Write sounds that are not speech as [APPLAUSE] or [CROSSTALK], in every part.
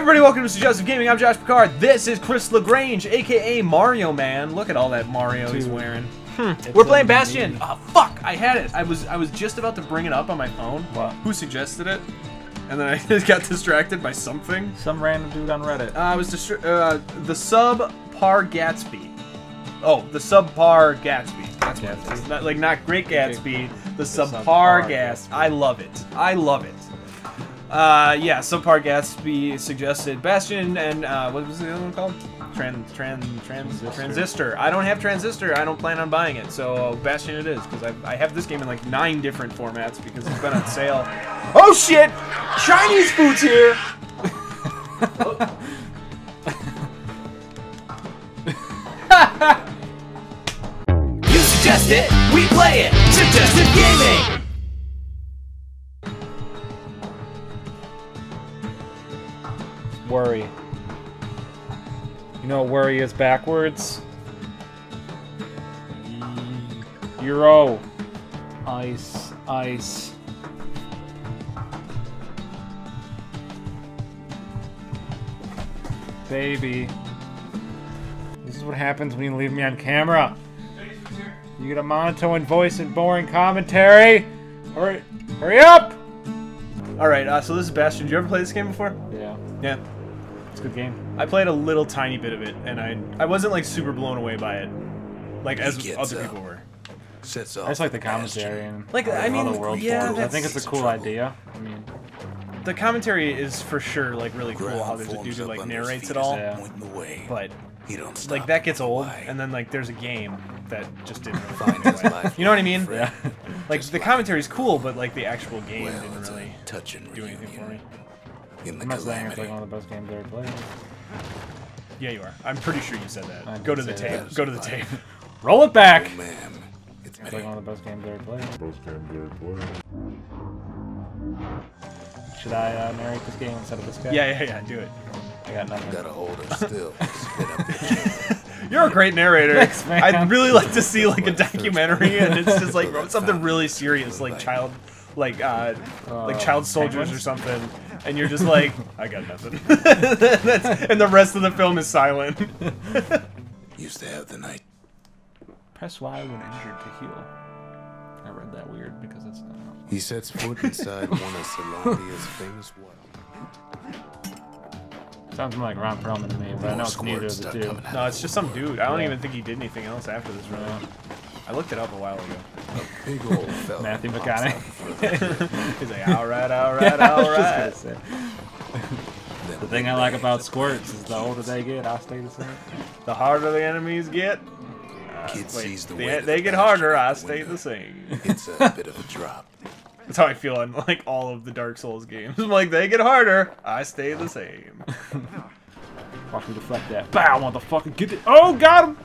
Everybody, welcome to Suggestive Gaming. I'm Josh Picard. This is Chris Lagrange, aka Mario Man. Look at all that Mario he's wearing. Hmm. We're playing. Bastion. Oh fuck! I had it. I was I was just about to bring it up on my phone. What? Who suggested it? And then I [LAUGHS] just got distracted by something. Some random dude on Reddit. Uh, I was distra- uh, the subpar Gatsby. Oh, the subpar Gatsby. That's Gatsby. Not, like not great Gatsby. The, subpar, subpar Gatsby. Gatsby. I love it. I love it. Uh, yeah, subpar Gatsby suggested Bastion and uh, what was the other one called? Tran, tran, trans, Transistor. transistor. I don't have transistor. I don't plan on buying it. So Bastion it is because I, I have this game in like nine different formats because it's been on [LAUGHS] sale. Oh shit! Chinese food's here. [LAUGHS] You suggest it, we play it. Suggestive gaming. Worry. You know what worry is backwards? Euro. Ice. Ice. Baby. This is what happens when you leave me on camera. You get a monotone voice and boring commentary. Hurry, hurry up! All right. Uh, so this is Bastion. Did you ever play this game before? Yeah, Yeah. It's a good game. I played a little tiny bit of it, and I I wasn't like super blown away by it, like as other up. people were. Sets I just like the commentary and Like, I mean, other world yeah, forms. I think it's a cool trouble. idea. I mean, The commentary is for sure like really cool Ground how there's a dude who like narrates it all, Yeah. Pointing the way. but he don't stop like that gets old, away. and then like there's a game that just didn't really find its [LAUGHS] life You know what I mean? yeah. Like Just the like- commentary's cool, but like the actual game well, didn't it's a really do anything for me. Reunion in the I'm not saying it's like one of the best games I ever played. Yeah, you are. I'm pretty sure you said that. I Go to the say tape. Go to the tape. [LAUGHS] Roll it back! Oh, man, it's It's like one of the best games I ever played. Should I uh, narrate this game instead of this guy? Yeah, yeah, yeah. Do it. I got nothing. Gotta hold her still. Spit up the [LAUGHS] You're a great narrator. Thanks, man. I'd really like to see like a documentary, and it's just like something really serious, like child, like uh, like Uh, child soldiers or something, and you're just like, [LAUGHS] I got nothing. [LAUGHS] And the rest of the film is silent. Used to have the night. Press Y when injured to heal. I read that weird because it's not. He sets foot inside [LAUGHS] one of Caelondia's famous wells. Sounds more like Ron Perlman to me, but I know it's neither of the two. no, it's just some dude. I don't Yeah. even think he did anything else after this. Really, I looked it up a while ago. Big old fella. Matthew McConaughey. out in front of him. He's like, all right, all right, [LAUGHS] all was just right. gonna say. Then The thing I like about squirts is the older they get, I stay the same. The harder the enemies get, uh, Kid wait, sees the they, the get harder. I stay window. the same. It's a bit of a [LAUGHS] drop. That's how I feel on like all of the Dark Souls games. I'm [LAUGHS] like, they get harder. I stay the same. Fucking deflect that. Bow, motherfucker. Get it. Oh, got him!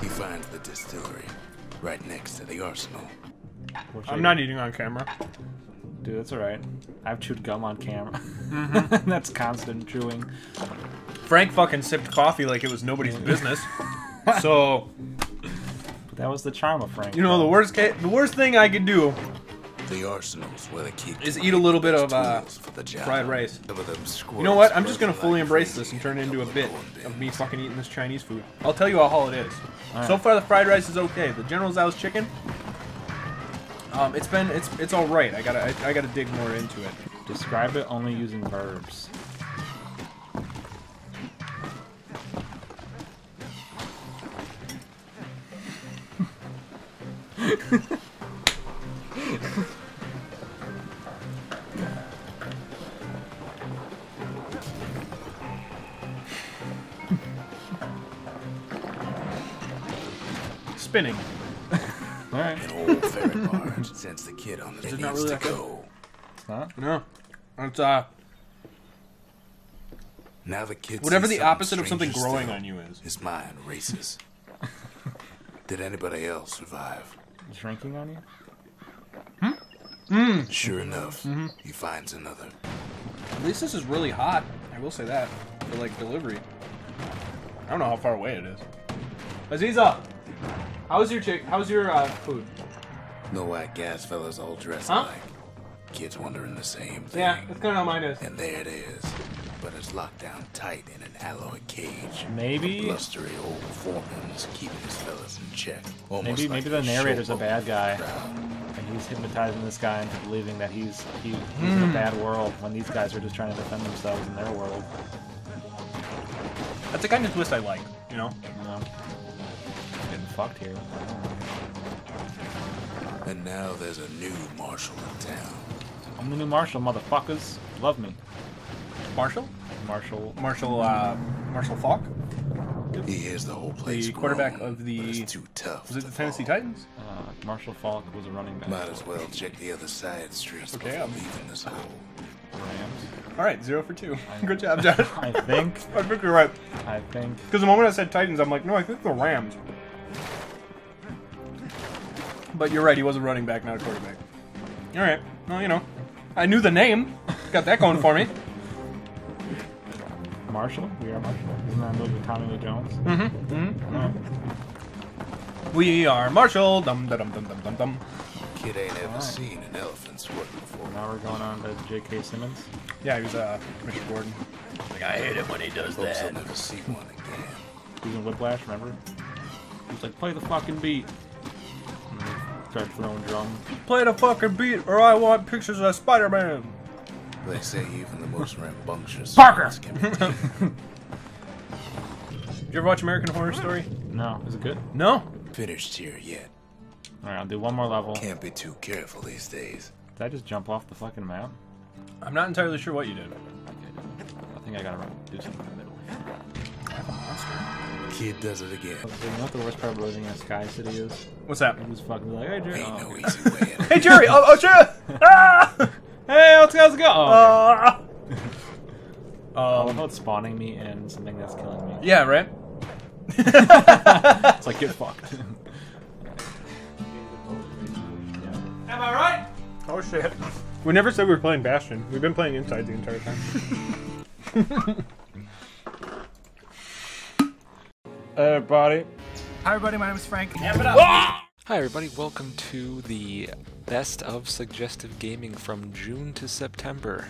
He finds the distillery right next to the arsenal. I'm not eating on camera. Dude, that's alright. I've chewed gum on camera. Mm-hmm. [LAUGHS] that's constant chewing. Frank fucking sipped coffee like it was nobody's business. [LAUGHS] So But that was the charm of Frank. you know the worst ca- the worst thing I could do The arsenal's where they keep Is eat a little bit of, uh, tools the job. fried rice. Some of them You know what? I'm just gonna fully embrace this and turn it into a bit of of me fucking eating this Chinese food. I'll tell you how all it is. So far, the fried rice is okay. The General Tso's chicken, um, it's been it's it's all right. I gotta I, I gotta dig more into it. Describe it only using verbs. [LAUGHS] Spinning. Alright. An old ferret barge sends the kid on the it not really to go. It's not? No, it's uh Now the kid whatever the opposite of something growing on you is. His mind races. [LAUGHS] Did anybody else survive? Shrinking on you? Hmm. Sure enough, Mm-hmm. he finds another. At least this is really hot. I will say that for like delivery. I don't know how far away it is. Aziza, how's your chick? How's your uh, food? No white gas fellas all dressed Huh? alike. Kids wondering the same thing. Yeah, that's kind of how mine is. And there it is. but it's locked down tight in an alloy cage. Maybe, Blustery old foreman's keeping his fellas in check. Almost maybe, like maybe the a narrator's a bad guy, crowd. and he's hypnotizing this guy into believing that he's he, he's Hmm. in a bad world when these guys are just trying to defend themselves in their world. That's the kind of twist I like. You know. You know, getting fucked here. And now there's a new marshal in town. I'm the new marshal, motherfuckers. Love me, Marshall. Marshal. Marshall. Uh, Marshall Faulk. He hears the whole place. The quarterback groan, of the- but too tough. Was it to the Tennessee fall. Titans? Uh, Marshall Faulk was a running back. Might as well check the other side streets Okay, before I'm- leaving this hole. Rams. All right, zero for two. [LAUGHS] Good job, John. [LAUGHS] I think. I think you're right. I think. Because the moment I said Titans, I'm like, no, I think the Rams. But you're right, he was a running back, not a quarterback. All right. Well, you know, I knew the name. Got that going for me. [LAUGHS] Marshall? We are Marshall. Isn't that a movie with Tommy Lee Jones? Mm-hmm. mm-hmm. Oh. We are Marshall. Dum dum dum dum dum dum. Kid ain't ever Alright. seen an elephant's foot before. Now we're going on to J.K. Simmons. Yeah, he was uh, Mr. Gordon. Like, I hate it when he does Hopes I'll never see one again. He's in Whiplash, remember? He's like, play the fucking beat. And then he started throwing drums. Play the fucking beat, or I want pictures of Spider-Man. They say even the most rambunctious Parker! servants can be Did you ever watch American Horror Story? No, is it good? No. finished here yet. Alright, I'll do one more level. Can't be too careful these days. Did I just jump off the fucking map? I'm not entirely sure what you did. Okay. I think I gotta run, do something in the middle. Kid does it again. You know what the worst part of living in a sky city is? What's that? It was fucking like, hey, Jerry. Ain't Oh, no okay. easy way in. [LAUGHS] Hey Jerry! Oh, oh shit! [LAUGHS] Ah! hey, let's go, let's! Oh, okay. [LAUGHS] Uh, um, how it's spawning me in something that's killing me. yeah, right. It's like, get fucked. Am I right? Oh shit. We never said we were playing Bastion. We've been playing Inside the entire time. Everybody. Hi everybody, my name is Frank. Ah! Hi everybody, welcome to the best of suggestive gaming from June to September.